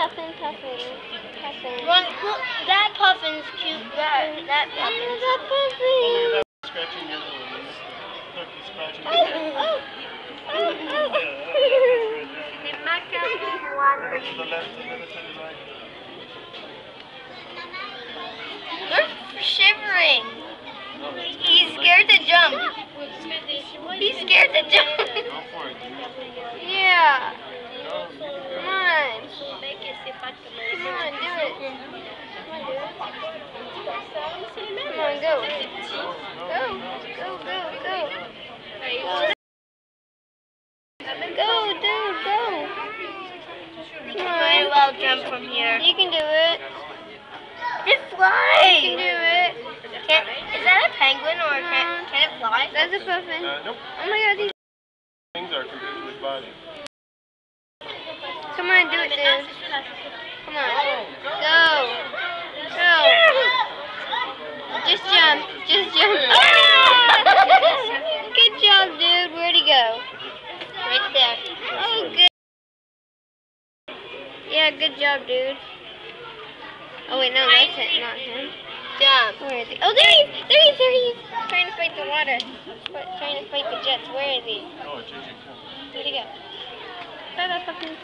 Puffin, Puffin, Puffin. One, look, that puffin's cute. That, mm-hmm. that Oh, puffin's that Puffin. Scratching your little. Look, he's scratching Oh, your oh, hand. oh, oh, oh. To the left and then to the right. They're shivering. No, that's good. He's scared to jump. He's scared to jump. Go for it. dude. Yeah. Go. You can do Come it. on. Come on, do it. Come on, do it. Come on, go. Go, go, go, go. Go, dude, go. Come Might on. Well jump from here. You can do it. It You can do it. Can, is that a penguin or can, can it fly? That's a puffin. Uh, nope. Oh my god, these. Wings are to body. Come on, do it, dude. Come on. Go. Go. Just jump. Just jump. Good job, dude. Where'd he go? Right there. Oh, good. Yeah, good job, dude. Oh, wait, no, that's it, not him. Jump. Where is he? Oh, there he is! There he is! There he is! Trying to fight the water. Fight- Trying to fight the jets. Where is he? Oh, JJ, come. Where'd he go? Bye bye, puppy.